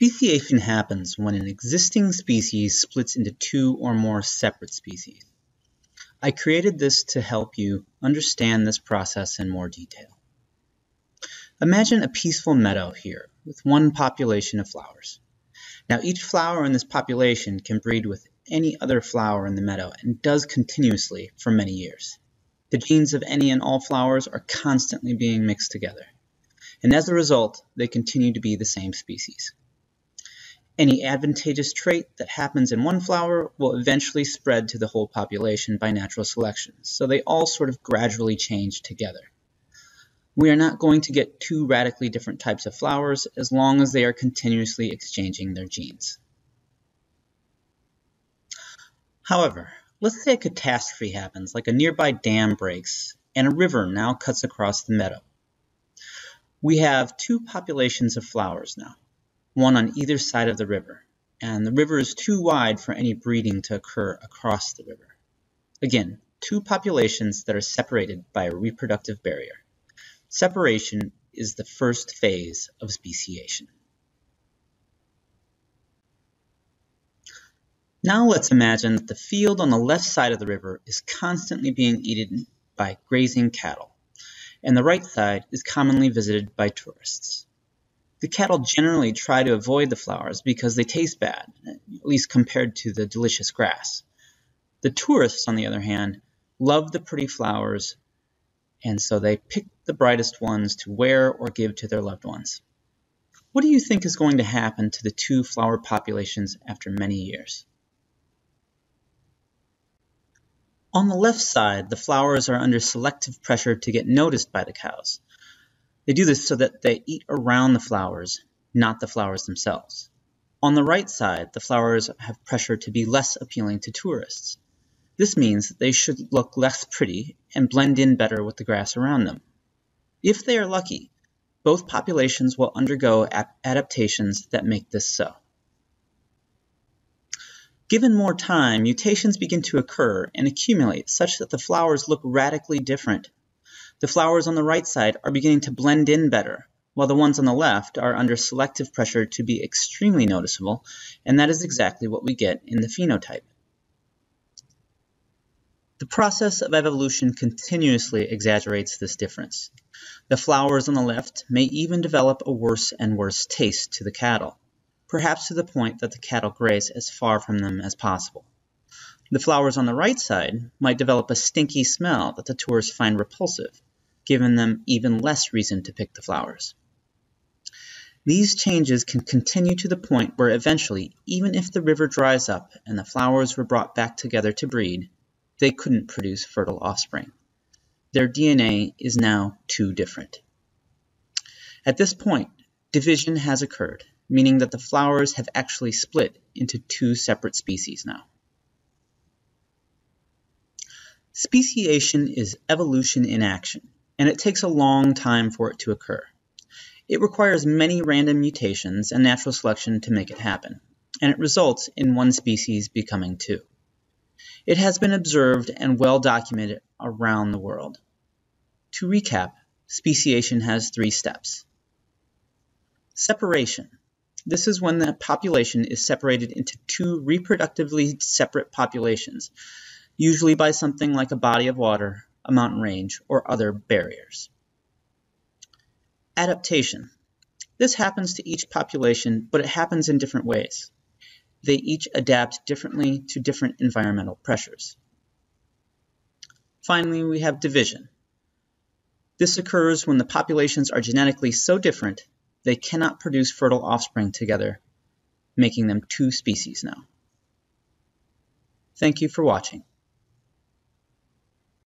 Speciation happens when an existing species splits into two or more separate species. I created this to help you understand this process in more detail. Imagine a peaceful meadow here with one population of flowers. Now each flower in this population can breed with any other flower in the meadow and does continuously for many years. The genes of any and all flowers are constantly being mixed together, and as a result, they continue to be the same species. Any advantageous trait that happens in one flower will eventually spread to the whole population by natural selection, so they all sort of gradually change together. We are not going to get two radically different types of flowers as long as they are continuously exchanging their genes. However, let's say a catastrophe happens, like a nearby dam breaks and a river now cuts across the meadow. We have two populations of flowers now one on either side of the river, and the river is too wide for any breeding to occur across the river. Again, two populations that are separated by a reproductive barrier. Separation is the first phase of speciation. Now let's imagine that the field on the left side of the river is constantly being eaten by grazing cattle, and the right side is commonly visited by tourists. The cattle generally try to avoid the flowers because they taste bad, at least compared to the delicious grass. The tourists, on the other hand, love the pretty flowers, and so they pick the brightest ones to wear or give to their loved ones. What do you think is going to happen to the two flower populations after many years? On the left side, the flowers are under selective pressure to get noticed by the cows. They do this so that they eat around the flowers, not the flowers themselves. On the right side, the flowers have pressure to be less appealing to tourists. This means that they should look less pretty and blend in better with the grass around them. If they are lucky, both populations will undergo adaptations that make this so. Given more time, mutations begin to occur and accumulate such that the flowers look radically different the flowers on the right side are beginning to blend in better, while the ones on the left are under selective pressure to be extremely noticeable, and that is exactly what we get in the phenotype. The process of evolution continuously exaggerates this difference. The flowers on the left may even develop a worse and worse taste to the cattle, perhaps to the point that the cattle graze as far from them as possible. The flowers on the right side might develop a stinky smell that the tourists find repulsive, giving them even less reason to pick the flowers. These changes can continue to the point where eventually, even if the river dries up and the flowers were brought back together to breed, they couldn't produce fertile offspring. Their DNA is now too different. At this point, division has occurred, meaning that the flowers have actually split into two separate species now. Speciation is evolution in action and it takes a long time for it to occur. It requires many random mutations and natural selection to make it happen, and it results in one species becoming two. It has been observed and well documented around the world. To recap, speciation has three steps. Separation. This is when the population is separated into two reproductively separate populations, usually by something like a body of water a mountain range, or other barriers. Adaptation. This happens to each population, but it happens in different ways. They each adapt differently to different environmental pressures. Finally, we have division. This occurs when the populations are genetically so different they cannot produce fertile offspring together, making them two species now. Thank you for watching.